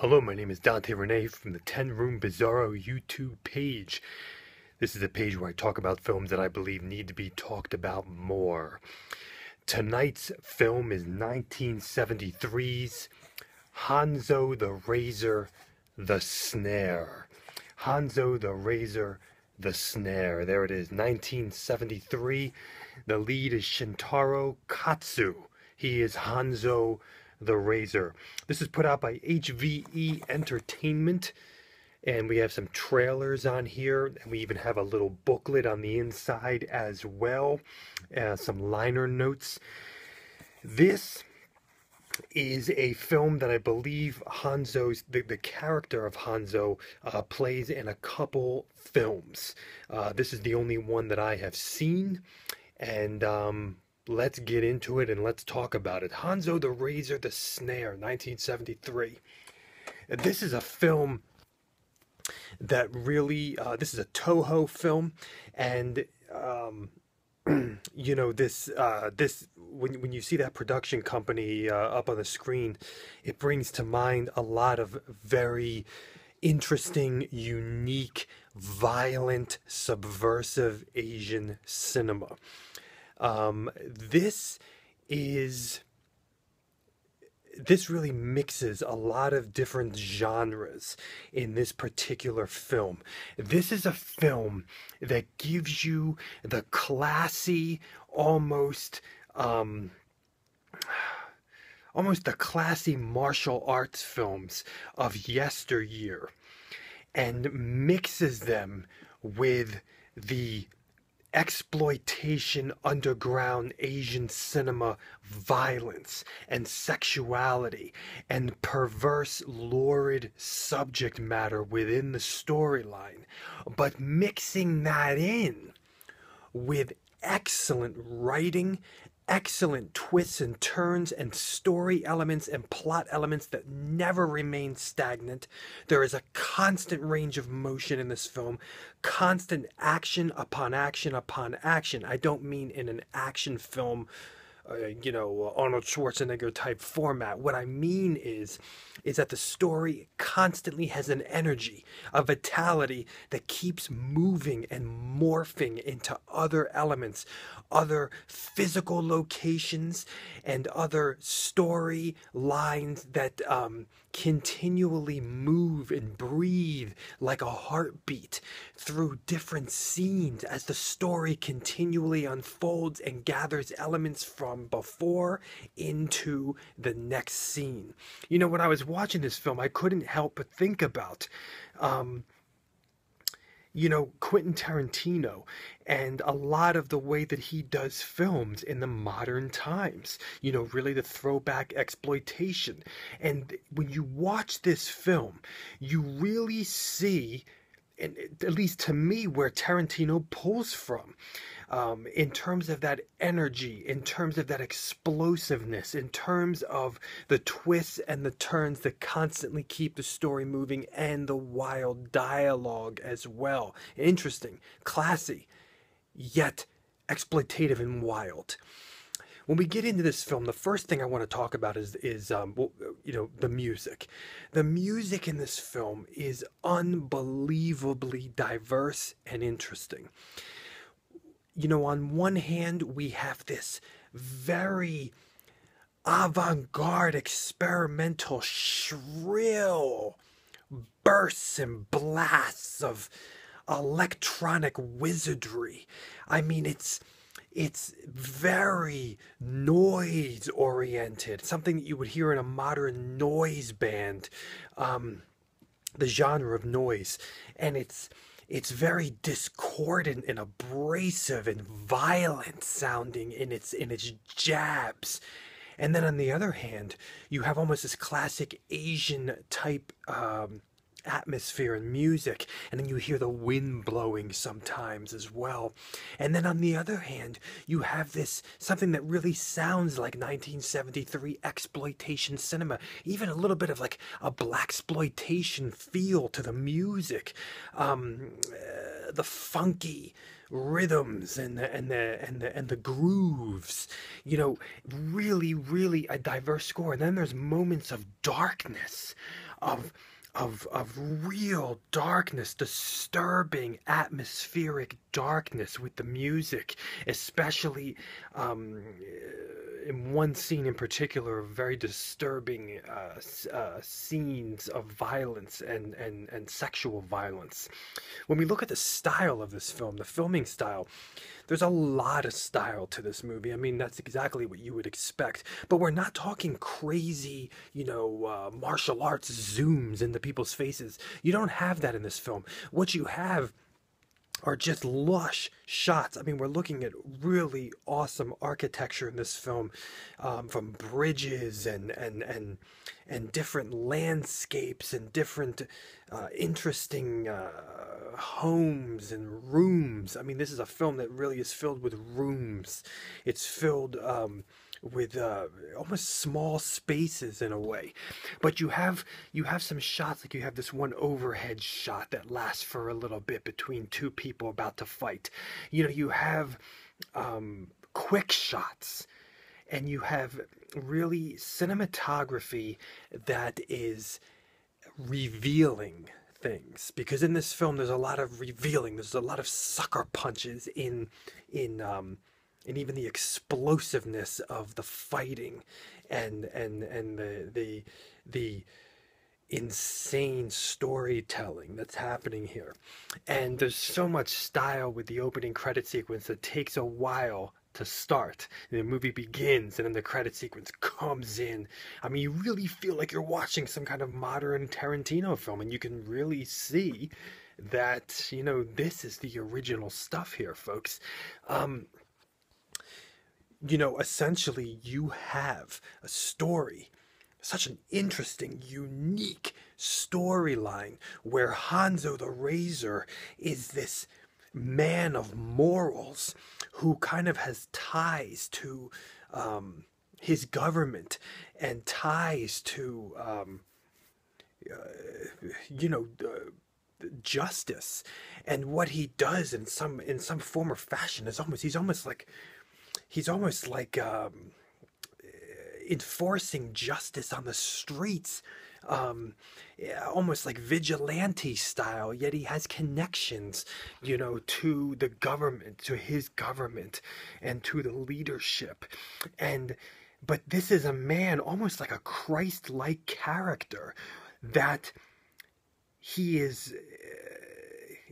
Hello, my name is Dante Renee from the 10 Room Bizarro YouTube page. This is a page where I talk about films that I believe need to be talked about more. Tonight's film is 1973's Hanzo the Razor, The Snare. Hanzo the Razor, The Snare. There it is, 1973. The lead is Shintaro Katsu. He is Hanzo the Razor. This is put out by HVE Entertainment. And we have some trailers on here, and we even have a little booklet on the inside as well, uh, some liner notes. This is a film that I believe Hanzo's the, the character of Hanzo uh, plays in a couple films. Uh, this is the only one that I have seen, and um, let's get into it and let's talk about it. Hanzo the Razor, the Snare, 1973. This is a film that really, uh, this is a Toho film, and um, you know this uh, this when when you see that production company uh, up on the screen, it brings to mind a lot of very interesting, unique, violent, subversive Asian cinema. Um, this is this really mixes a lot of different genres in this particular film. This is a film that gives you the classy, almost, um, almost the classy martial arts films of yesteryear and mixes them with the exploitation underground Asian cinema violence and sexuality and perverse lurid subject matter within the storyline. But mixing that in with excellent writing excellent twists and turns and story elements and plot elements that never remain stagnant. There is a constant range of motion in this film, constant action upon action upon action. I don't mean in an action film uh, you know, Arnold Schwarzenegger type format. What I mean is, is that the story constantly has an energy, a vitality that keeps moving and morphing into other elements, other physical locations, and other story lines that um, continually move and breathe like a heartbeat through different scenes as the story continually unfolds and gathers elements from before into the next scene. You know, when I was watching this film, I couldn't help but think about. Um, you know, Quentin Tarantino and a lot of the way that he does films in the modern times. You know, really the throwback exploitation. And when you watch this film, you really see at least to me, where Tarantino pulls from um, in terms of that energy, in terms of that explosiveness, in terms of the twists and the turns that constantly keep the story moving, and the wild dialogue as well. Interesting, classy, yet exploitative and wild when we get into this film, the first thing I want to talk about is is um, you know the music. The music in this film is unbelievably diverse and interesting. You know, on one hand, we have this very avant-garde, experimental, shrill bursts and blasts of electronic wizardry. I mean, it's it's very noise oriented, something that you would hear in a modern noise band, um, the genre of noise, and it's it's very discordant and abrasive and violent sounding in its in its jabs. And then on the other hand, you have almost this classic Asian type um, atmosphere and music, and then you hear the wind blowing sometimes as well. And then on the other hand, you have this something that really sounds like 1973 exploitation cinema, even a little bit of like a black exploitation feel to the music, um, uh, the funky rhythms and the and the and the and the grooves you know really really a diverse score and then there's moments of darkness of of of real darkness disturbing atmospheric darkness with the music especially um, in one scene in particular, very disturbing uh, uh, scenes of violence and, and, and sexual violence. When we look at the style of this film, the filming style, there's a lot of style to this movie. I mean, that's exactly what you would expect. But we're not talking crazy, you know, uh, martial arts zooms into people's faces. You don't have that in this film. What you have are just lush shots. I mean, we're looking at really awesome architecture in this film, um, from bridges and and and and different landscapes and different uh, interesting uh, homes and rooms. I mean, this is a film that really is filled with rooms. It's filled. Um, with uh, almost small spaces in a way. But you have you have some shots like you have this one overhead shot that lasts for a little bit between two people about to fight. You know you have um, quick shots and you have really cinematography that is revealing things. Because in this film there's a lot of revealing. There's a lot of sucker punches in in um, and even the explosiveness of the fighting and and and the the the insane storytelling that's happening here. And there's so much style with the opening credit sequence that takes a while to start. And the movie begins and then the credit sequence comes in. I mean, you really feel like you're watching some kind of modern Tarantino film, and you can really see that, you know, this is the original stuff here, folks. Um, you know, essentially you have a story, such an interesting, unique storyline where Hanzo the Razor is this man of morals who kind of has ties to um, his government and ties to, um, uh, you know, uh, justice. And what he does in some in some form or fashion is almost he's almost like he's almost like um, enforcing justice on the streets um, almost like vigilante style, yet he has connections, you know, to the government, to his government, and to the leadership. And but this is a man almost like a Christ like character that he is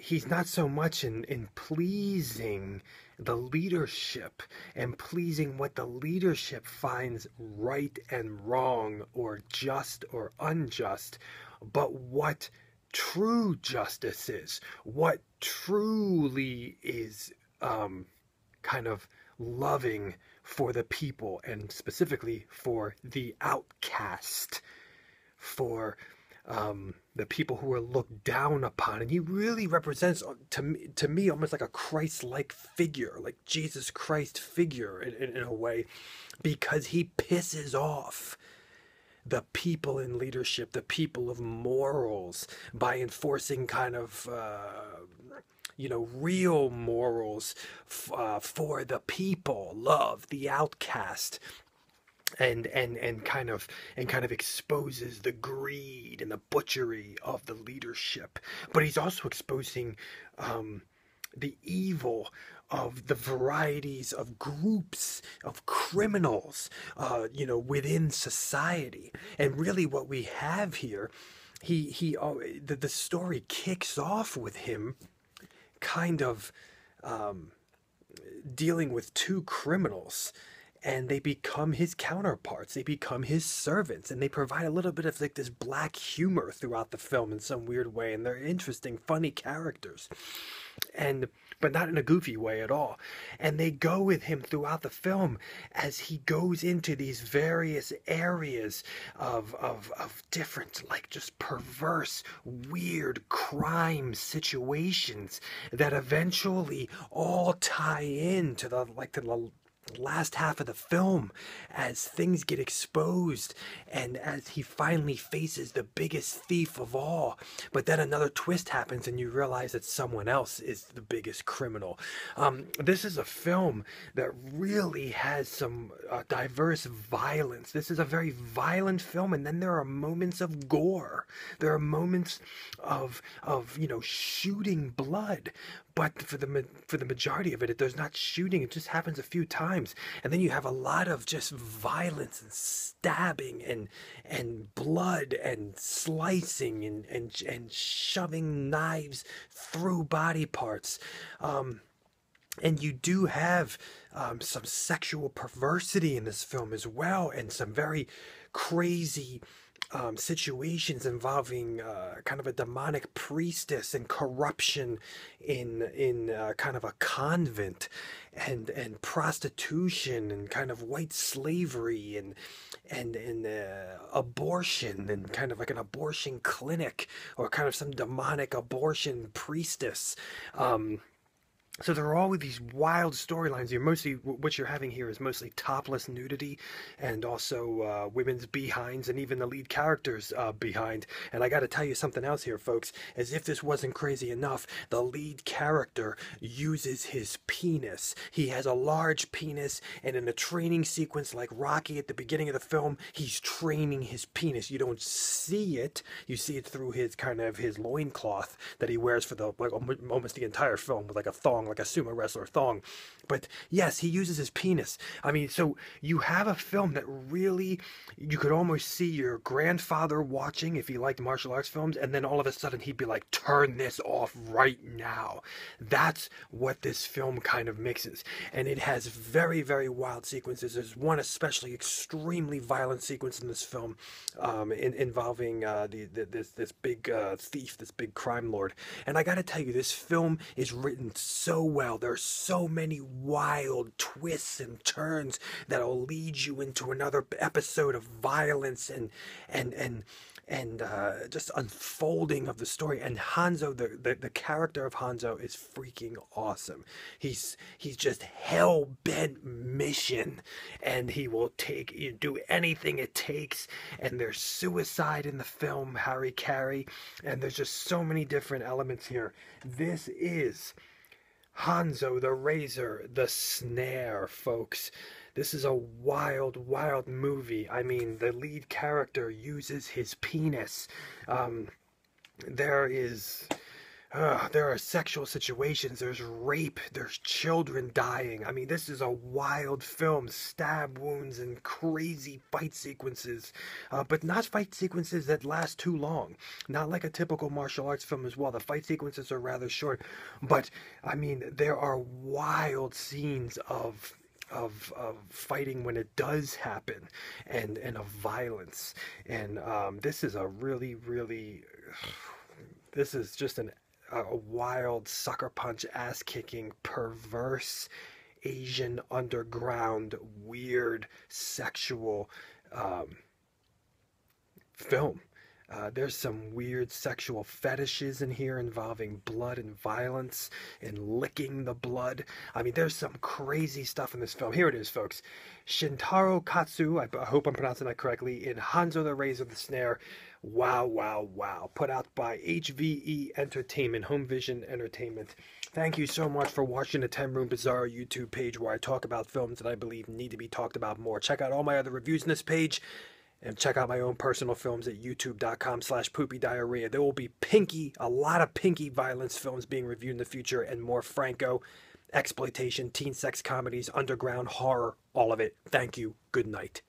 he's not so much in, in pleasing the leadership and pleasing what the leadership finds right and wrong or just or unjust, but what true justice is, what truly is um, kind of loving for the people and specifically for the outcast, for um, the people who are looked down upon. And he really represents, uh, to me, to me almost like a Christ like figure, like Jesus Christ figure in, in, in, a way, because he pisses off the people in leadership, the people of morals, by enforcing kind of. Uh, you know, real morals uh, for the people, love the outcast, and and and kind of and kind of exposes the greed and the butchery of the leadership. But he's also exposing um, the evil of the varieties of groups of criminals uh, you know within society. And really what we have here he he uh, the, the story kicks off with him kind of um, dealing with two criminals and they become his counterparts they become his servants and they provide a little bit of like this black humor throughout the film in some weird way and they're interesting funny characters and but not in a goofy way at all. And they go with him throughout the film as he goes into these various areas of of of different like just perverse weird crime situations that eventually all tie in to the like to the last half of the film as things get exposed and as he finally faces the biggest thief of all. But then another twist happens and you realize that someone else is the biggest criminal. Um, this is a film that really has some uh, diverse violence. This is a very violent film, and then there are moments of gore. There are moments of of you know shooting blood, but for the for the majority of it, does not shooting. It just happens a few times, and then you have a lot of just violence and stabbing and and blood and slicing and and and shoving knives through body parts. Um, and you do have um, some sexual perversity in this film as well, and some very crazy um, situations involving uh, kind of a demonic priestess and corruption in in uh, kind of a convent and and prostitution and kind of white slavery and and and uh, abortion and kind of like an abortion clinic or kind of some demonic abortion priestess. Um, so there are all of these wild storylines. You're mostly what you're having here is mostly topless nudity, and also uh, women's behinds, and even the lead characters uh, behind. And I got to tell you something else here, folks. As if this wasn't crazy enough, the lead character uses his penis. He has a large penis, and in a training sequence like Rocky at the beginning of the film, he's training his penis. You don't see it. You see it through his kind of his loincloth that he wears for the like almost the entire film with like a thong like a sumo wrestler thong. But yes, he uses his penis. I mean, so you have a film that really, you could almost see your grandfather watching if he liked martial arts films, and then all of a sudden he'd be like, turn this off right now. That's what this film kind of mixes. And it has very, very wild sequences. There's one especially extremely violent sequence in this film um, in, involving uh, the, the, this, this big uh, thief, this big crime lord. And I gotta tell you, this film is written so well. There's so many wild twists and turns that'll lead you into another episode of violence and and and and uh, just unfolding of the story. And Hanzo, the, the, the character of Hanzo, is freaking awesome. He's he's just hell bent mission, and he will take you do anything it takes. And there's suicide in the film, hara-kiri, and there's just so many different elements here. This is Hanzo the Razor, the Snare, folks. This is a wild, wild movie. I mean, the lead character uses his penis. Um, there is uh, there are sexual situations, there's rape, there's children dying. I mean, this is a wild film, stab wounds and crazy fight sequences, uh, but not fight sequences that last too long. Not like a typical martial arts film as well. The fight sequences are rather short, but I mean, there are wild scenes of of, of fighting when it does happen and and of violence and um, this is a really really this is just an a wild sucker punch ass kicking perverse asian underground weird sexual um, film uh, there's some weird sexual fetishes in here involving blood and violence and licking the blood. I mean, there's some crazy stuff in this film. Here it is, folks. Shintaro Katsu, I, I hope I'm pronouncing that correctly, in Hanzo the Razor of the Snare. Wow, wow, wow. Put out by HVE Entertainment, Home Vision Entertainment. Thank you so much for watching the 10 Room Bizarro YouTube page where I talk about films that I believe need to be talked about more. Check out all my other reviews in this page and check out my own personal films at youtube.com slash poopy diarrhea. There will be pinky, a lot of pinky violence films being reviewed in the future and more Franco, exploitation, teen sex comedies, underground horror, all of it. Thank you. Good night.